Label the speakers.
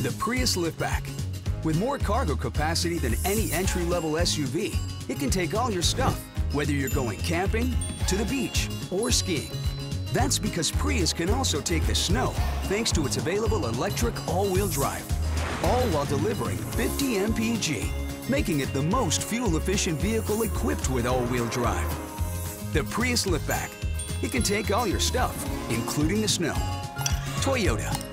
Speaker 1: The Prius Liftback. With more cargo capacity than any entry-level SUV, it can take all your stuff, whether you're going camping, to the beach, or skiing. That's because Prius can also take the snow thanks to its available electric all-wheel drive, all while delivering 50 mpg, making it the most fuel-efficient vehicle equipped with all-wheel drive. The Prius Liftback. It can take all your stuff, including the snow. Toyota.